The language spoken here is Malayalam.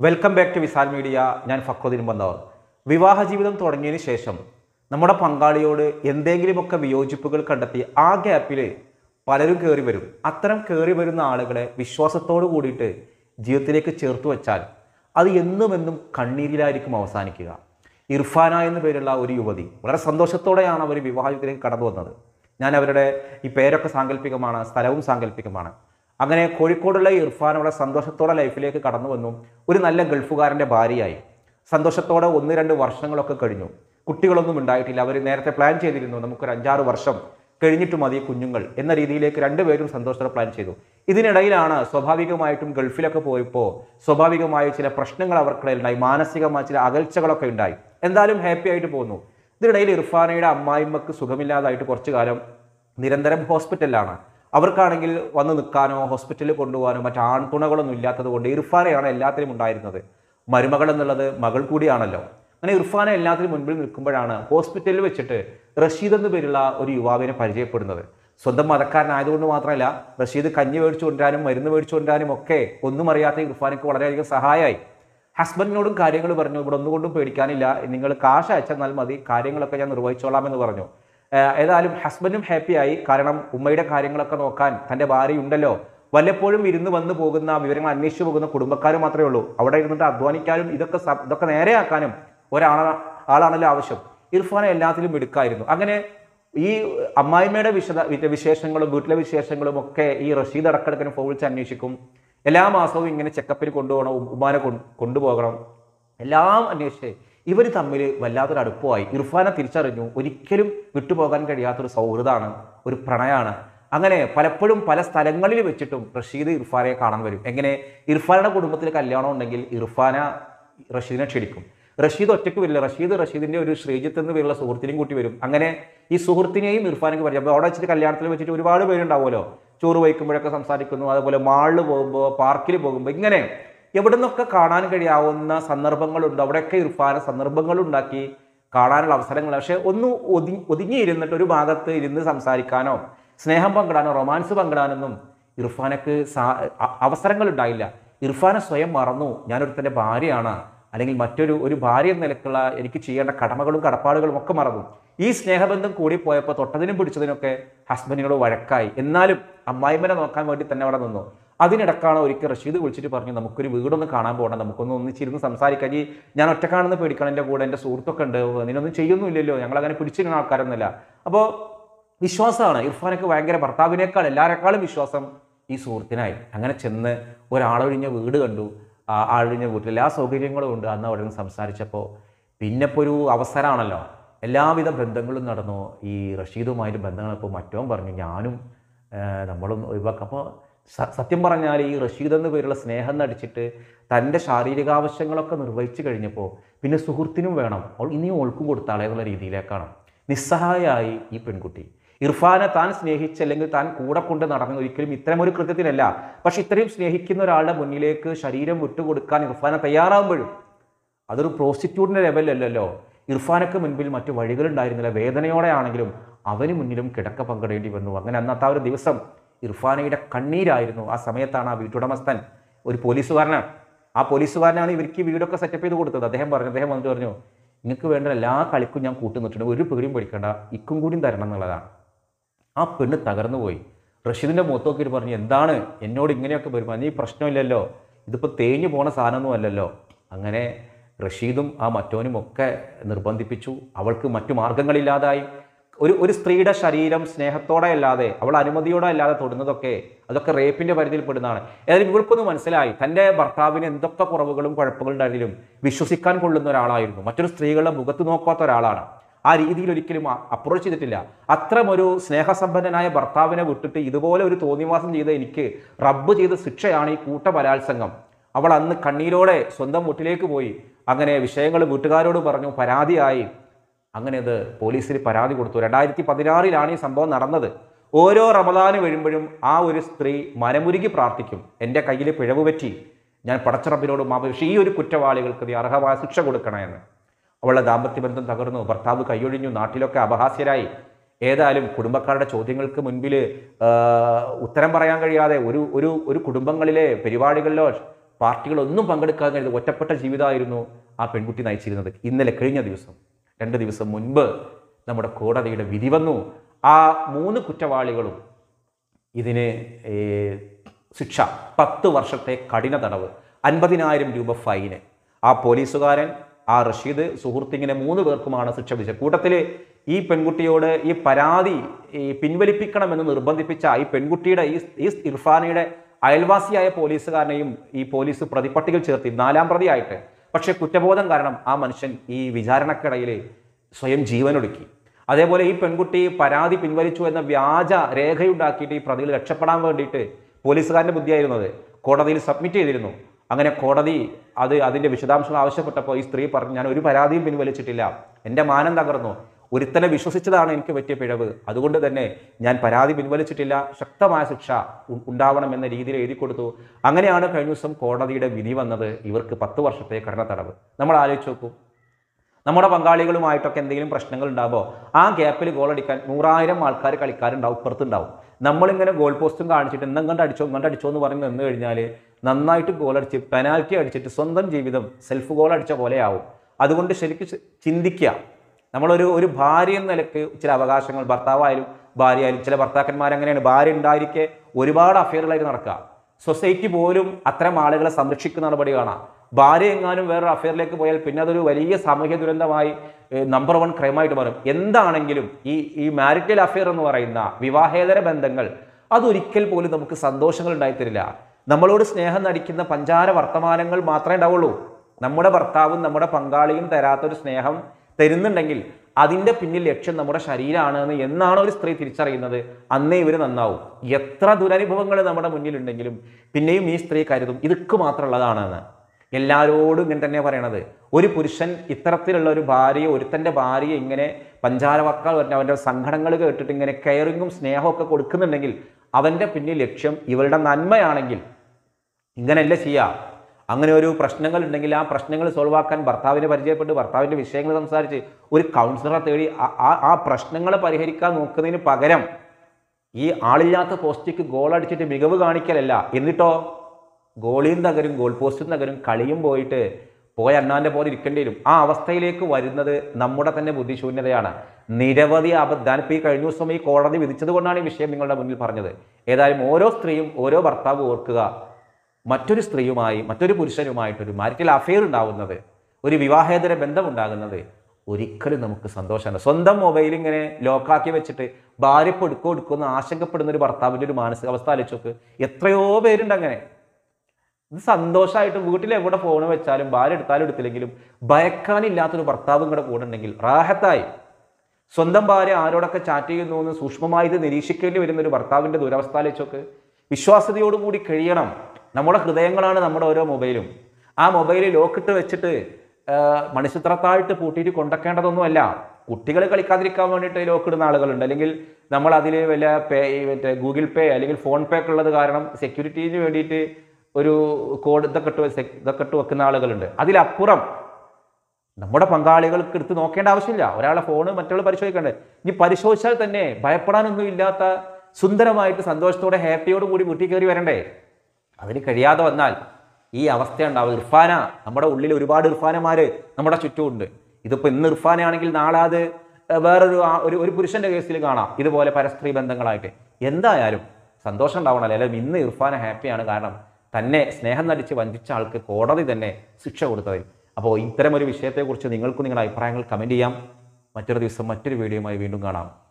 Welcome back to Visal media ഞാൻ ഫക്രുദ്ദീൻ ബന്ധവർ വിവാഹ ജീവിതം തുടങ്ങിയതിന് ശേഷം നമ്മുടെ പങ്കാളിയോട് എന്തെങ്കിലുമൊക്കെ വിയോജിപ്പുകൾ കണ്ടെത്തി ആ ഗ്യാപ്പിൽ പലരും കയറി വരും. അത്തരം കയറി വരുന്ന ആളുകളെ വിശ്വാസത്തോട് കൂടിയിട്ട് ജീവിതത്തിലേക്ക് ചേർത്ത് വെച്ചാൽ അത് എന്നും എന്നും കണ്ണീരിലായിരിക്കും അവസാനിക്കുക. ഇർഫാന എന്ന പേരുള്ള ഒരു യുവതി വളരെ സന്തോഷത്തോടെയാണ് അവർ വിവാഹ ജീവിതത്തിലേക്ക് കടന്നു വന്നത്. ഞാൻ അവരുടെ ഈ പേരൊക്കെ സാങ്കല്പികമാണ് സ്ഥലവും സാങ്കല്പികമാണ് അങ്ങനെ കോഴിക്കോടുള്ള ഇർഫാൻ അവിടെ സന്തോഷത്തോടെ ലൈഫിലേക്ക് കടന്നു വന്നു. ഒരു നല്ല ഗൾഫുകാരന്റെ ഭാര്യയായി. സന്തോഷത്തോടെ ഒന്ന് രണ്ട് വർഷങ്ങളൊക്കെ കഴിഞ്ഞു. കുട്ടികളൊന്നും ഉണ്ടായിട്ടില്ല. അവർ നേരത്തെ പ്ലാൻ ചെയ്തിരുന്നു. നമുക്കൊരു അഞ്ചാറ് വർഷം കഴിഞ്ഞിട്ട് മതി കുഞ്ഞുങ്ങൾ എന്ന രീതിയിലേക്ക് രണ്ടുപേരും സന്തോഷത്തോടെ പ്ലാൻ ചെയ്തു. ഇതിനിടയിലാണ് സ്വാഭാവികമായിട്ടും ഗൾഫിലൊക്കെ പോയപ്പോൾ സ്വാഭാവികമായ ചില പ്രശ്നങ്ങൾ അവർക്കിടയിൽ ഉണ്ടായി മാനസികമായ ചില അകൽച്ചകളൊക്കെ ഉണ്ടായി. എന്തായാലും ഹാപ്പി ആയിട്ട് പോകുന്നു ഇതിനിടയിൽ ഇർഫാനയുടെ അമ്മായിമ്മക്ക് സുഖമില്ലാതായിട്ട് കുറച്ചു കാലം നിരന്തരം ഹോസ്പിറ്റലിലാണ് അവർക്കാണെങ്കിൽ വന്ന് നിൽക്കാനോ ഹോസ്പിറ്റലിൽ കൊണ്ടുപോകാനോ മറ്റ് ആൺതുണകളൊന്നും ഇല്ലാത്തത് കൊണ്ട് ഇർഫാനയാണ് എല്ലാത്തിനും ഉണ്ടായിരുന്നത്. മരുമകൾ എന്നുള്ളത് മകൾ കൂടിയാണല്ലോ. അങ്ങനെ ഇർഫാനെ എല്ലാത്തിനും മുൻപിൽ നിൽക്കുമ്പോഴാണ് ഹോസ്പിറ്റലിൽ വെച്ചിട്ട് റഷീദ് എന്ന പേരുള്ള ഒരു യുവാവിനെ പരിചയപ്പെടുന്നത്. സ്വന്തം മതക്കാരനായതുകൊണ്ട് മാത്രമല്ല റഷീദ് കഞ്ഞി മേടിച്ചു കൊണ്ടുവരാനും മരുന്ന് മേടിച്ചു കൊണ്ടുവരാനും ഒക്കെ ഒന്നും അറിയാത്ത ഇർഫാനക്ക് വളരെയധികം സഹായമായി ഹസ്ബൻഡിനോടും കാര്യങ്ങൾ പറഞ്ഞു ഇവിടെ ഒന്നുകൊണ്ടും പേടിക്കാനില്ല. നിങ്ങൾ കാശ് അയച്ചെന്നാൽ മതി. കാര്യങ്ങളൊക്കെ ഞാൻ നിർവഹിച്ചോളാം എന്ന് പറഞ്ഞു. ഏതായാലും ഹസ്ബൻഡും ഹാപ്പിയായി കാരണം ഉമ്മയുടെ കാര്യങ്ങളൊക്കെ നോക്കാൻ തന്റെ ഭാര്യയുണ്ടല്ലോ വല്ലപ്പോഴും ഇരുന്ന് വന്ന് പോകുന്ന വിവരങ്ങൾ അന്വേഷിച്ചു പോകുന്ന കുടുംബക്കാർ മാത്രമേ ഉള്ളൂ. അവിടെ ഇരുന്നിട്ട് അധ്വാനിക്കാനും ഇതൊക്കെ ഇതൊക്കെ നേരെയാക്കാനും ഒരാള ആളാണല്ലോ ആവശ്യം. ഇർഫാനെ എല്ലാത്തിലും എടുക്കായിരുന്നു അങ്ങനെ ഈ അമ്മായിമ്മയുടെ വിശദ വിശേഷങ്ങളും വീട്ടിലെ വിശേഷങ്ങളും ഒക്കെ ഈ റഷീദ് അടക്കടക്കിന് ഫോൺ വിളിച്ച് അന്വേഷിക്കും. എല്ലാ മാസവും ഇങ്ങനെ ചെക്കപ്പിന് കൊണ്ടുപോകണം ഉമ്മാനെ കൊണ്ടുപോകണം. എല്ലാം അന്വേഷിച്ച് ഇവർ തമ്മിൽ വല്ലാത്തൊരു അടുപ്പമായി. ഇർഫാനെ തിരിച്ചറിഞ്ഞു. ഒരിക്കലും വിട്ടുപോകാൻ കഴിയാത്തൊരു സൗഹൃദമാണ് ഒരു പ്രണയമാണ് അങ്ങനെ പലപ്പോഴും പല സ്ഥലങ്ങളിൽ വെച്ചിട്ടും റഷീദ് ഇർഫാനെ കാണാൻ വരും. എങ്ങനെ? ഇർഫാനയുടെ കുടുംബത്തിൽ കല്യാണം ഉണ്ടെങ്കിൽ ഇർഫാന റഷീദിനെ ക്ഷണിക്കും. റഷീദ് ഒറ്റയ്ക്ക് വരില്ല. റഷീദ് റഷീദിന്റെ ഒരു ശ്രീജിത്ത് എന്ന് പേരുള്ള സുഹൃത്തിനെയും കൂട്ടി വരും. അങ്ങനെ ഈ സുഹൃത്തിനെയും ഇർഫാനക്ക് പരിചയം. അപ്പോൾ അവിടെ വെച്ചിട്ട് കല്യാണത്തിൽ വെച്ചിട്ട് ഒരുപാട് പേരുണ്ടാവുമല്ലോ. ചോറ് വയ്ക്കുമ്പോഴൊക്കെ സംസാരിക്കുന്നു. അതുപോലെ മാളിൽ പോകുമ്പോൾ പാർക്കിൽ പോകുമ്പോൾ ഇങ്ങനെ എവിടെ നിന്നൊക്കെ കാണാൻ കഴിയാവുന്ന സന്ദർഭങ്ങളുണ്ട്? അവിടെയൊക്കെ ഇർഫാന സന്ദർഭങ്ങളുണ്ടാക്കി കാണാനുള്ള അവസരങ്ങൾ പക്ഷേ ഒന്ന് ഒതി ഒതുങ്ങിയിരുന്നിട്ട് ഒരു ഭാഗത്ത് ഇരുന്ന് സംസാരിക്കാനോ സ്നേഹം പങ്കിടാനോ റൊമാൻസ് പങ്കിടാനൊന്നും ഇർഫാനക്ക് സാ അവസരങ്ങൾ ഉണ്ടായില്ല ഇർഫാനെ സ്വയം മറന്നു. ഞാനൊരുത്തന്റെ ഭാര്യയാണ്. അല്ലെങ്കിൽ മറ്റൊരു ഒരു ഭാര്യ എന്ന നിലക്കുള്ള എനിക്ക് ചെയ്യേണ്ട കടമകളും കടപ്പാടുകളും ഒക്കെ മറന്നു. ഈ സ്നേഹബന്ധം കൂടിപ്പോയപ്പോൾ തൊട്ടതിനും പിടിച്ചതിനൊക്കെ ഹസ്ബൻഡിനോട് വഴക്കായി. എന്നാലും അമ്മായിമ്മനെ നോക്കാൻ വേണ്ടി തന്നെ അവിടെ നിന്നു. അതിനിടക്കാണ് ഒരിക്കൽ റഷീദ് വിളിച്ചിട്ട് പറഞ്ഞു നമുക്കൊരു വീടൊന്ന് കാണാൻ പോകണം നമുക്കൊന്ന് ഒന്നിച്ചിരുന്ന് സംസാരിക്കാൻ ഈ ഞാൻ ഒറ്റക്കാണെന്ന് പേടിക്കണം എന്റെ കൂടെ എന്റെ സുഹൃത്തൊക്കെ ഉണ്ട്. നിന്നൊന്നും ചെയ്യുന്നില്ലല്ലോ ഞങ്ങൾ അങ്ങനെ പിടിച്ചിരുന്ന ആൾക്കാരൊന്നുമില്ല. അപ്പോൾ വിശ്വാസമാണ്. ഇർഫാനൊക്കെ ഭയങ്കര ഭർത്താവിനേക്കാൾ എല്ലാവരെക്കാളും വിശ്വാസം ഈ സുഹൃത്തിനായി. അങ്ങനെ ചെന്ന് ഒരാളൊഴിഞ്ഞ വീട് കണ്ടു. ആ ആളൊഴിഞ്ഞ വീട്ടിൽ എല്ലാ സൗകര്യങ്ങളും ഉണ്ട്. അന്ന് അവിടെ നിന്ന് സംസാരിച്ചപ്പോൾ പിന്നെ ഇപ്പോൾ ഒരു അവസരമാണല്ലോ. എല്ലാവിധ ബന്ധങ്ങളും നടന്നു. ഈ റഷീദുമായിട്ട് ബന്ധങ്ങൾ മറ്റവും പറഞ്ഞു ഞാനും നമ്മളും ഒഴിവാക്കാം. അപ്പോൾ സത്യം പറഞ്ഞാൽ ഈ റഷീദ് എന്ന പേരുള്ള സ്നേഹം നടിച്ചിട്ട് തന്റെ ശാരീരികാവശ്യങ്ങളൊക്കെ നിർവഹിച്ചു കഴിഞ്ഞപ്പോൾ പിന്നെ സുഹൃത്തിനും വേണം. അവൾ ഇനിയും ഓൾക്കും കൊടുത്താളെ എന്നുള്ള രീതിയിലേക്കാണ്. നിസ്സഹായായി ഈ പെൺകുട്ടി. ഇർഫാനെ താൻ സ്നേഹിച്ച് അല്ലെങ്കിൽ താൻ കൂടെ കൊണ്ട് നടന്ന ഒരിക്കലും ഇത്തരം ഒരു കൃത്യത്തിനല്ല പക്ഷെ ഇത്രയും സ്നേഹിക്കുന്ന ഒരാളുടെ മുന്നിലേക്ക് ശരീരം വിട്ടുകൊടുക്കാൻ ഇർഫാനെ തയ്യാറാകുമ്പോഴും അതൊരു പ്രോസ്റ്റിറ്റ്യൂട്ടിന്റെ ലെവലല്ലല്ലോ ഇർഫാനക്ക് മുൻപിൽ മറ്റു വഴികളുണ്ടായിരുന്നില്ല. വേദനയോടെയാണെങ്കിലും അവന് മുന്നിലും കിടക്ക പങ്കിടേണ്ടി വന്നു. അങ്ങനെ അന്നത്തെ ആ ഒരു ദിവസം ഇർഫാനയുടെ കണ്ണീരായിരുന്നു ആ സമയത്താണ് ആ വീട്ടുടമസ്ഥൻ ഒരു പോലീസുകാരനാണ്. ആ പോലീസുകാരനാണ് ഇവർക്ക് വീടൊക്കെ സെറ്റപ്പ് ചെയ്ത് കൊടുത്തത്. അദ്ദേഹം പറഞ്ഞു അദ്ദേഹം വന്നിട്ട് പറഞ്ഞു നിങ്ങൾക്ക് വേണ്ട എല്ലാ കളിക്കും ഞാൻ കൂട്ടുന്നിട്ടുണ്ട് ഒരു പേരും പഠിക്കേണ്ട ഇക്കും കൂടിയും തരണം എന്നുള്ളതാണ്. ആ പെണ്ണ് തകർന്നു പോയി. റഷീദിന്റെ മുഖത്ത് നോക്കിയിട്ട് പറഞ്ഞു എന്താണ്? എന്നോട് ഇങ്ങനെയൊക്കെ വരുമ്പോൾ നീ പ്രശ്നമില്ലല്ലോ. ഇതിപ്പോൾ തേഞ്ഞു പോണ സാധനമൊന്നും അല്ലല്ലോ. അങ്ങനെ റഷീദും ആ മറ്റോനും ഒക്കെ നിർബന്ധിപ്പിച്ചു. അവൾക്ക് മറ്റു മാർഗങ്ങളില്ലാതായി. ഒരു ഒരു സ്ത്രീയുടെ ശരീരം സ്നേഹത്തോടെ അല്ലാതെ അവൾ അനുമതിയോടെ അല്ലാതെ തൊടുന്നതൊക്കെ അതൊക്കെ റേപ്പിന്റെ പരിധിയിൽ പെടുന്നതാണ്. ഏതായാലും ഇവൾക്കൊന്ന് മനസ്സിലായി. തന്റെ ഭർത്താവിന് എന്തൊക്കെ കുറവുകളും കുഴപ്പങ്ങളും ഉണ്ടായാലും വിശ്വസിക്കാൻ കൊള്ളുന്ന ഒരാളായിരുന്നു. മറ്റൊരു സ്ത്രീകളുടെ മുഖത്ത് നോക്കാത്ത ഒരാളാണ്. ആ രീതിയിൽ ഒരിക്കലും അപ്രോച്ച് ചെയ്തിട്ടില്ല. അത്രമൊരു സ്നേഹസമ്പന്നനായ ഭർത്താവിനെ വിട്ടിട്ട് ഇതുപോലെ ഒരു തോന്നിവാസം ചെയ്ത എനിക്ക് റബ്ബ് ചെയ്ത ശിക്ഷയാണ് ഈ കൂട്ട ബലാത്സംഗം അവൾ അന്ന് കണ്ണീരോടെ സ്വന്തം വീട്ടിലേക്ക് പോയി. അങ്ങനെ വിഷയങ്ങൾ വീട്ടുകാരോട് പറഞ്ഞു പരാതിയായി. അങ്ങനെ അത് പോലീസിൽ പരാതി കൊടുത്തു. രണ്ടായിരത്തി പതിനാറിലാണ് ഈ സംഭവം നടന്നത്. ഓരോ റമദാന് വരുമ്പോഴും ആ ഒരു സ്ത്രീ മനമുരുകി പ്രാർത്ഥിക്കും. എന്റെ കയ്യിൽ പിഴവ് പറ്റി. ഞാൻ പടച്ചറബിനോട് മാപ്പ് പക്ഷേ ഈ ഒരു കുറ്റവാളികൾക്ക് നീ അർഹമായ ശിക്ഷ കൊടുക്കണമെന്ന് അവളുടെ ദാമ്പത്യ ബന്ധം തകർന്നു. ഭർത്താവ് കൈയൊഴിഞ്ഞു. നാട്ടിലൊക്കെ അപഹാസ്യരായി. ഏതായാലും കുടുംബക്കാരുടെ ചോദ്യങ്ങൾക്ക് മുൻപിൽ ഉത്തരം പറയാൻ കഴിയാതെ ഒരു ഒരു ഒരു കുടുംബങ്ങളിലെ പരിപാടികളിലോ പാർട്ടികളൊന്നും പങ്കെടുക്കാൻ കഴിയാതെ ഒറ്റപ്പെട്ട ജീവിതമായിരുന്നു ആ പെൺകുട്ടി നയിച്ചിരുന്നത്. ഇന്നലെ കഴിഞ്ഞ ദിവസം. രണ്ട് ദിവസം മുൻപ് നമ്മുടെ കോടതിയുടെ വിധി വന്നു. ആ മൂന്ന് കുറ്റവാളികളും ഇതിന് ശിക്ഷ പത്ത് വർഷത്തെ കഠിന തടവ് അൻപതിനായിരം രൂപ ഫൈന്. ആ പോലീസുകാരൻ ആ റഷീദ് സുഹൃത്തിങ്ങനെ മൂന്ന് പേർക്കുമാണ് ശിക്ഷ വിധിച്ചത്. കൂട്ടത്തിൽ ഈ പെൺകുട്ടിയോട് ഈ പരാതി ഈ പിൻവലിപ്പിക്കണമെന്ന് നിർബന്ധിപ്പിച്ച ഈ പെൺകുട്ടിയുടെ ഈ ഈ ഇർഫാനയുടെ അയൽവാസിയായ പോലീസുകാരനെയും ഈ പോലീസ് പ്രതിപ്പട്ടികൾ ചേർത്തി. നാലാം പ്രതിയായിട്ട്. പക്ഷേ കുറ്റബോധം കാരണം ആ മനുഷ്യൻ ഈ വിചാരണക്കിടയിൽ സ്വയം ജീവനൊടുക്കി. അതേപോലെ ഈ പെൺകുട്ടി പരാതി പിൻവലിച്ചു എന്ന വ്യാജ രേഖയുണ്ടാക്കിയിട്ട് ഈ പ്രതികൾ രക്ഷപ്പെടാൻ വേണ്ടിയിട്ട് പോലീസുകാരന്റെ ബുദ്ധിയായിരുന്നത്. കോടതിയിൽ സബ്മിറ്റ് ചെയ്തിരുന്നു. അങ്ങനെ കോടതി അത് അതിന്റെ വിശദാംശങ്ങൾ ആവശ്യപ്പെട്ടപ്പോൾ ഈ സ്ത്രീ പറഞ്ഞു ഞാൻ ഒരു പരാതിയും പിൻവലിച്ചിട്ടില്ല. എന്റെ മാനം തകർന്നു. ഒരുത്തനെ വിശ്വസിച്ചതാണ് എനിക്ക് പറ്റിയ പിഴവ്. അതുകൊണ്ട് തന്നെ ഞാൻ പരാതി പിൻവലിച്ചിട്ടില്ല. ശക്തമായ ശിക്ഷ ഉണ്ടാവണം എന്ന രീതിയിൽ എഴുതി കൊടുത്തു. അങ്ങനെയാണ് കഴിഞ്ഞ ദിവസം കോടതിയുടെ വിധി വന്നത്. ഇവർക്ക് പത്ത് വർഷത്തെ കഠിന തടവ് നമ്മൾ ആലോചിച്ച് നോക്കൂ. നമ്മുടെ പങ്കാളികളുമായിട്ടൊക്കെ എന്തെങ്കിലും പ്രശ്നങ്ങൾ ഉണ്ടാകുമ്പോൾ ആ ഗ്യാപ്പിൽ ഗോൾ അടിക്കാൻ നൂറായിരം ആൾക്കാർ കളിക്കാരുണ്ടാവും പുറത്തുണ്ടാവും. നമ്മളിങ്ങനെ ഗോൾ പോസ്റ്റും കാണിച്ചിട്ട് ഇന്നും കണ്ട് അടിച്ചോ ഇങ്ങോട്ട് അടിച്ചോ എന്ന് പറഞ്ഞ് നിന്ന് കഴിഞ്ഞാൽ നന്നായിട്ട് ഗോൾ അടിച്ച് പെനാൽറ്റി അടിച്ചിട്ട് സ്വന്തം ജീവിതം സെൽഫ് ഗോൾ അടിച്ച പോലെയാവും അതുകൊണ്ട് ശരിക്കും ചിന്തിക്കുക. നമ്മളൊരു ഒരു ഭാര്യ എന്ന നിലയ്ക്ക് ചില അവകാശങ്ങൾ ഭർത്താവായാലും ഭാര്യ ആയാലും ചില ഭർത്താക്കന്മാർ അങ്ങനെയാണ് ഭാര്യ ഉണ്ടായിരിക്കെ ഒരുപാട് അഫെയറുകളായിട്ട് നടക്കുക സൊസൈറ്റി പോലും അത്തരം ആളുകളെ സംരക്ഷിക്കുന്ന നടപടി കാണാം ഭാര്യ എങ്ങാനും വേറൊരു അഫെയറിലേക്ക് പോയാൽ പിന്നെ അതൊരു വലിയ സാമൂഹ്യ ദുരന്തമായി നമ്പർ വൺ ക്രൈമായിട്ട് മാറും. എന്താണെങ്കിലും ഈ ഈ മാരിറ്റൽ അഫെയർ എന്ന് പറയുന്ന വിവാഹേതര ബന്ധങ്ങൾ അതൊരിക്കൽ പോലും നമുക്ക് സന്തോഷങ്ങൾ ഉണ്ടായിത്തരില്ല. നമ്മളോട് സ്നേഹം നടിക്കുന്ന പഞ്ചാര വർത്തമാനങ്ങൾ മാത്രമേ ഉണ്ടാവുള്ളൂ. നമ്മുടെ ഭർത്താവും നമ്മുടെ പങ്കാളിയും തരാത്തൊരു സ്നേഹം തരുന്നുണ്ടെങ്കിൽ അതിന്റെ പിന്നിൽ ലക്ഷ്യം നമ്മുടെ ശരീരമാണ് എന്ന് എന്നാണ് ഒരു സ്ത്രീ തിരിച്ചറിയുന്നത്? അന്നേ ഇവർ നന്നാവും. എത്ര ദുരനുഭവങ്ങൾ നമ്മുടെ മുന്നിലുണ്ടെങ്കിലും പിന്നെയും ഈ സ്ത്രീ കരുതും ഇതൊക്കെ മാത്രമുള്ളതാണെന്ന്. എല്ലാവരോടും ഇങ്ങനെ തന്നെ പറയണത്. ഒരു പുരുഷൻ ഇത്തരത്തിലുള്ള ഒരു ഭാര്യയെ ഒരുത്തന്റെ ഭാര്യയെ ഇങ്ങനെ പഞ്ചാരവാക്കാൾ പറഞ്ഞ അവന്റെ സംഘടനകൾ കേട്ടിട്ട് ഇങ്ങനെ കെയറിങ്ങും സ്നേഹമൊക്കെ കൊടുക്കുന്നുണ്ടെങ്കിൽ അവന്റെ പിന്നിൽ ലക്ഷ്യം ഇവരുടെ നന്മയാണെങ്കിൽ ഇങ്ങനെയല്ല ചെയ്യുക അങ്ങനെ ഒരു പ്രശ്നങ്ങൾ ഉണ്ടെങ്കിൽ ആ പ്രശ്നങ്ങൾ സോൾവ് ആക്കാൻ ഭർത്താവിനെ പരിചയപ്പെട്ട് ഭർത്താവിന്റെ വിഷയങ്ങൾ സംസാരിച്ച് ഒരു കൗൺസിലറെ തേടി ആ- പ്രശ്നങ്ങൾ പരിഹരിക്കാൻ നോക്കുന്നതിന് പകരം ഈ ആളില്ലാത്ത പോസ്റ്റിക്ക് ഗോൾ അടിച്ചിട്ട് മികവ് കാണിക്കലല്ല. എന്നിട്ടോ? ഗോളിയും തകരും ഗോൾ പോസ്റ്റും തകരും കളിയും പോയിട്ട് പോയ അണ്ണാന്റെ പോലെ ഇരിക്കേണ്ടി വരും. ആ അവസ്ഥയിലേക്ക് വരുന്നത് നമ്മുടെ തന്നെ ബുദ്ധിശൂന്യതയാണ്. നിരവധി അബദ്ധാൻ ഇപ്പോൾ ഈ കഴിഞ്ഞ ദിവസം ഈ കോടതി വിധിച്ചത് കൊണ്ടാണ് ഈ വിഷയം നിങ്ങളുടെ മുന്നിൽ പറഞ്ഞത്. ഏതായാലും ഓരോ സ്ത്രീയും ഓരോ ഭർത്താവും ഓർക്കുക. മറ്റൊരു സ്ത്രീയുമായി മറ്റൊരു പുരുഷനുമായിട്ടൊരു മാരിറ്റൽ അഫെയർ ഉണ്ടാകുന്നത് ഒരു വിവാഹേതര ബന്ധമുണ്ടാകുന്നത് ഒരിക്കലും നമുക്ക് സന്തോഷമാണ് സ്വന്തം മൊബൈൽ ഇങ്ങനെ ലോക്കാക്കി വെച്ചിട്ട് ഭാര്യ എടുക്കോ എടുക്കുമെന്ന് ആശങ്കപ്പെടുന്ന ഒരു ഭർത്താവിന്റെ ഒരു മാനസികാവസ്ഥ ആലോചിച്ചോക്ക് എത്രയോ പേരുണ്ട് അങ്ങനെ. ഇത് സന്തോഷമായിട്ട് വീട്ടിൽ എവിടെ ഫോൺ വെച്ചാലും ഭാര്യ എടുത്താലും എടുത്തില്ലെങ്കിലും ഭയക്കാനില്ലാത്തൊരു ഭർത്താവ് കൂടെ ഉണ്ടെങ്കിൽ റാഹത്തായി. സ്വന്തം ഭാര്യ ആരോടൊക്കെ ചാറ്റ് ചെയ്യുന്നു എന്ന് സൂക്ഷ്മമായി ഇത് നിരീക്ഷിക്കേണ്ടി വരുന്ന ഒരു ഭർത്താവിന്റെ ദുരവസ്ഥ ആലോചിച്ചൊക്കെ വിശ്വാസ്യതയോടുകൂടി കഴിയണം. നമ്മുടെ ഹൃദയങ്ങളാണ് നമ്മുടെ ഓരോ മൊബൈലും. ആ മൊബൈൽ ലോക്കിട്ട് വെച്ചിട്ട് മണിച്ചിത്രത്തായിട്ട് പൂട്ടിയിട്ട് കൊണ്ടക്കേണ്ടതൊന്നുമല്ല. കുട്ടികൾ കളിക്കാതിരിക്കാൻ വേണ്ടിയിട്ട് ലോക്കിടുന്ന ആളുകളുണ്ട്. അല്ലെങ്കിൽ നമ്മൾ അതിൽ വല്ല പേ മറ്റേ ഗൂഗിൾ പേ അല്ലെങ്കിൽ ഫോൺ പേ ഒക്കെ ഉള്ളത് കാരണം സെക്യൂരിറ്റിന് വേണ്ടിയിട്ട് ഒരു കോഡ് ഇതൊക്കെ ഇട്ട് ഇതൊക്കെ ഇട്ട് വെക്കുന്ന ആളുകളുണ്ട്. അതിലപ്പുറം നമ്മുടെ പങ്കാളികൾക്ക് എടുത്ത് നോക്കേണ്ട ആവശ്യമില്ല. ഒരാളെ ഫോണ് മറ്റുള്ള പരിശോധിക്കണ്ടേ. ഇനി പരിശോധിച്ചാൽ തന്നെ ഭയപ്പെടാനൊന്നും ഇല്ലാത്ത സുന്ദരമായിട്ട് സന്തോഷത്തോടെ ഹാപ്പിയോട് കൂടി വീട്ടിൽ കയറി വരണ്ടേ? അതിന് കഴിയാതെ വന്നാൽ ഈ അവസ്ഥ ഉണ്ടാവും ഇർഫാന നമ്മുടെ ഉള്ളിൽ ഒരുപാട് ഇർഫാനമാർ നമ്മുടെ ചുറ്റുമുണ്ട്. ഇതിപ്പോൾ ഇന്ന് ഇർഫാനാണെങ്കിൽ നാളെ അത് വേറൊരു ഒരു ഒരു പുരുഷന്റെ കേസിൽ കാണാം. ഇതുപോലെ പരസ്ത്രീ ബന്ധങ്ങളായിട്ട്. എന്തായാലും സന്തോഷം ഉണ്ടാവണമല്ലോ അല്ലെങ്കിൽ ഇന്ന് ഇർഫാന ഹാപ്പിയാണ്. കാരണം തന്നെ സ്നേഹം നടിച്ച് വഞ്ചിച്ച ആൾക്ക് കോടതി തന്നെ ശിക്ഷ കൊടുത്തത് അപ്പോൾ ഇത്തരം ഒരു വിഷയത്തെക്കുറിച്ച് നിങ്ങൾക്കും നിങ്ങളുടെ അഭിപ്രായങ്ങൾ കമന്റ് ചെയ്യാം. മറ്റൊരു ദിവസം മറ്റൊരു വീഡിയോയുമായി വീണ്ടും കാണാം.